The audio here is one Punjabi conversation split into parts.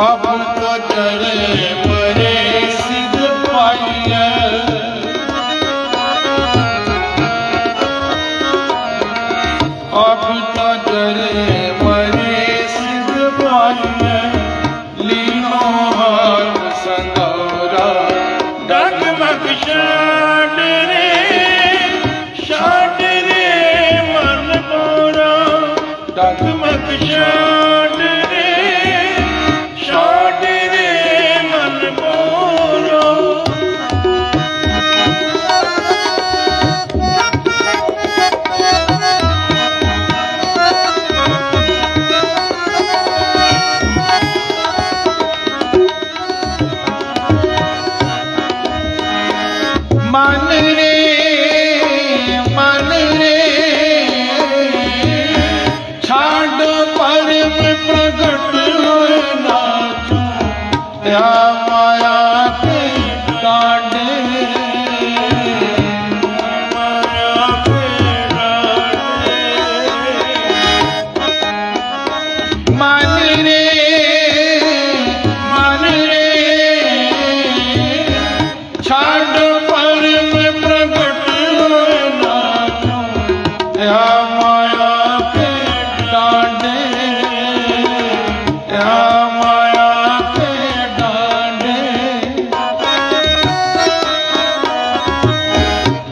अब Yeah.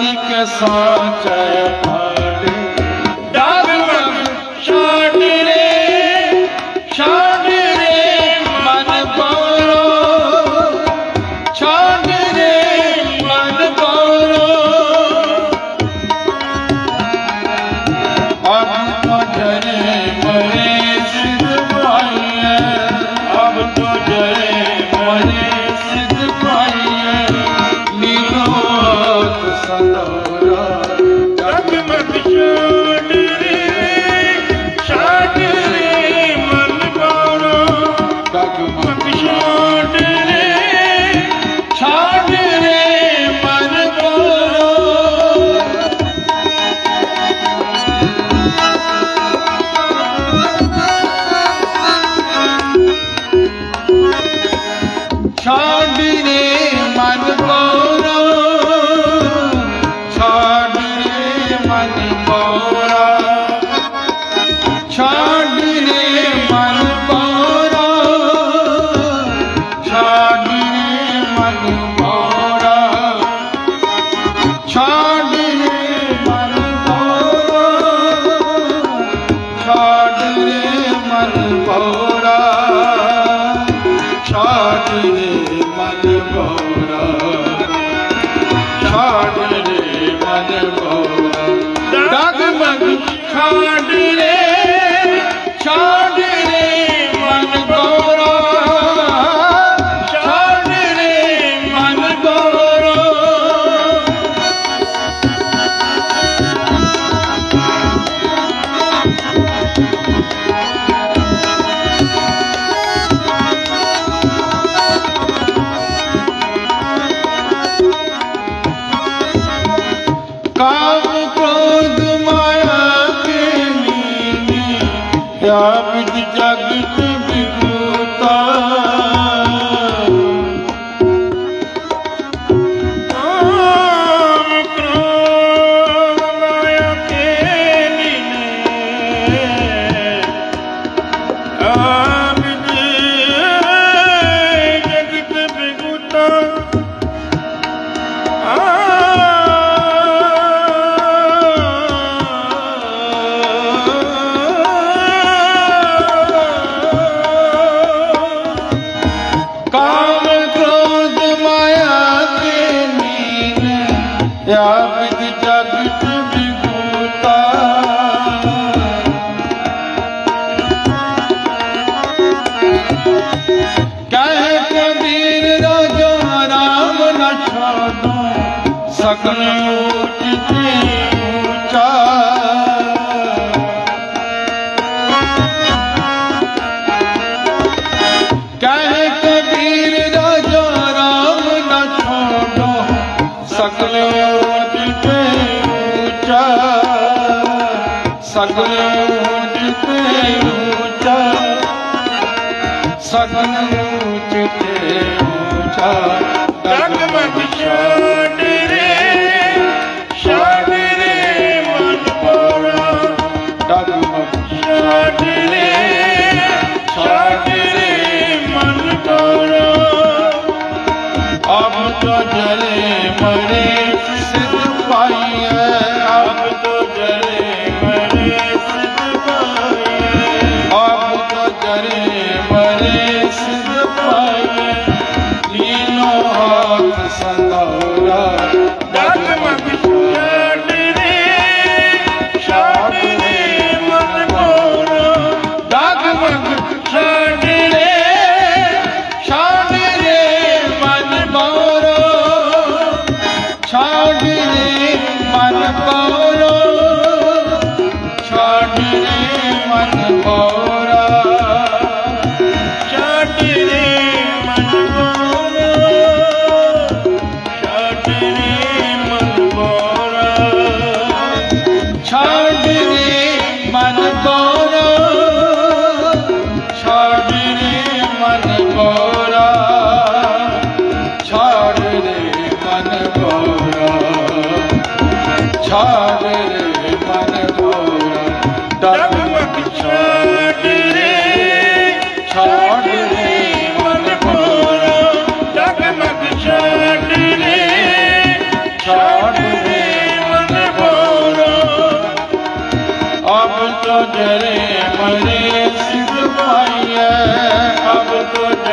ਇਕ ਸਾਚੈ ਭਾਈ। காடு ਸਕਲ ਉਚਿਤ ਉਚਾ ਕਹਿ ਕਬੀਰ ਰਾਜਾ ਰਾਮ ਨਾ ਛੋੜੋ ਸਕਲ ਉਚਿਤ ਉਚਾ ਸਕਲ ਉਚਿਤ ਉਚਾ ਸਕਲ ਉਚਿਤ ਉਚਾ ਰੰਗ ਬਖਸ਼ੋ। तो जरे मरे सिद्ध पाइए अब तो